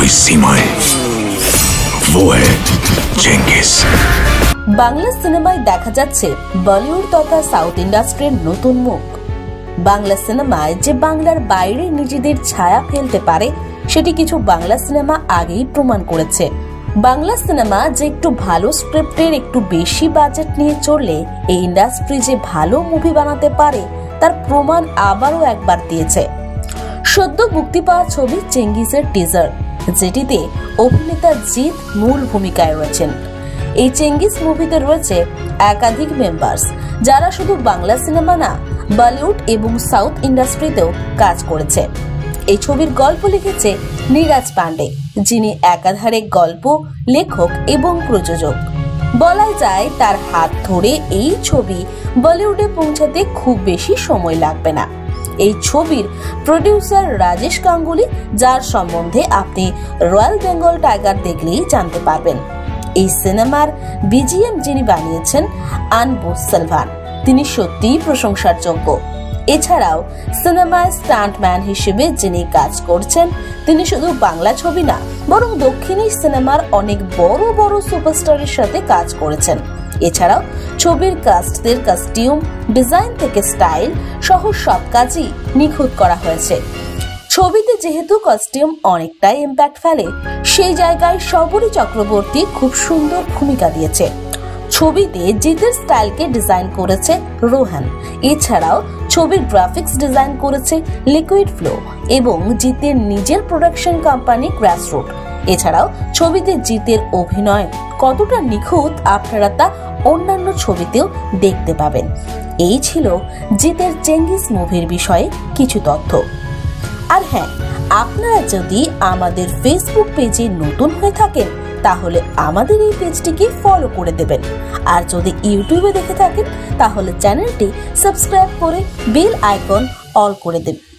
ওই সীমায় চেঙ্গিস বাংলা সিনেমায় দেখা যাচ্ছে বলিউড তথা সাউথ ইন্ডাস্ট্রির নতুন মুখ। বাংলা সিনেমায় যে বাংলার বাইরে নিজেদের ছায়া ফেলতে পারে, সেটি কিছু বাংলা সিনেমা আগেই প্রমাণ করেছে। বাংলা সিনেমা যে একটু ভালো স্ক্রিপ্টের একটু বেশি বাজেট নিয়ে চললে, এই ইন্ডাস্ট্রি যে ভালো মুভি বানাতে পারে, তার প্রমাণ আবারও একবার দিয়েছে। সদ্য মুক্তি পাওয়া ছবি চেঙ্গিসের টিজার। যেটিতে অভিনেতা জিৎ মূল ভূমিকায় রয়েছেন। এই চেঙ্গিস মুভিতে রয়েছে একাধিক মেম্বার্স যারা শুধু বাংলা সিনেমা না, বলিউড এবং সাউথ ইন্ডাস্ট্রিতেও কাজ করেছে। এই ছবির গল্প লিখেছে নীরাজ পাণ্ডে যিনি একাধারে গল্প, লেখক এবং প্রযোজক। বলাই যায় তার হাত ধরে এই ছবি বলিউডে পৌঁছাতে খুব বেশি সময় লাগবে না। এই ছবির প্রডিউসার রাজেশ গাঙ্গুলি, যার সম্বন্ধে আপনি রয়্যাল বেঙ্গল টাইগার দেখলেই জানতে পারবেন। এই সিনেমার বিজিএম যিনি বানিয়েছেন আনবু সালভান, তিনি সত্যিই প্রশংসার যোগ্য এছাড়াও সিনেমায় স্টান্টম্যান হিসেবে যিনি কাজ করছেন, তিনি শুধু বাংলা ছবি না বরং দক্ষিণী সিনেমার অনেক বড় বড় সুপারস্টারের সাথে কাজ করেছেন। এছাড়াও ছবির কাস্টদের কাস্টিউম ডিজাইন থেকে স্টাইল সহ সব কাজই নিখুঁত করা হয়েছে। ছবিতে যেহেতু কস্টিউম অনেকটাই ইম্প্যাক্ট ফেলে, সেই জায়গায় শবরী চক্রবর্তী খুব সুন্দর ভূমিকা দিয়েছে। ছবিতে জিতের স্টাইলকে ডিজাইন করেছে রোহান। এছাড়াও ছবির গ্রাফিক্স ডিজাইন করেছে লিকুইড ফ্লো এবং জিতের নিজের প্রোডাকশন কোম্পানি গ্রাসরুট এছাড়াও ছবিতে জিতের অভিনয় কতটা নিখুঁত আপনারা তা অন্যান্য ছবিতেও দেখতে পাবেন। এই ছিল জিতের চেঙ্গিস মুভির বিষয়ে কিছু তথ্য। আর হ্যাঁ আপনারা যদি আমাদের ফেসবুক পেজে নতুন হয়ে থাকেন তাহলে আমাদের এই পেজটিকে ফলো করে দেবেন। আর যদি ইউটিউবে দেখে থাকেন, তাহলে চ্যানেলটি সাবস্ক্রাইব করে বেল আইকন অল করে দেবেন।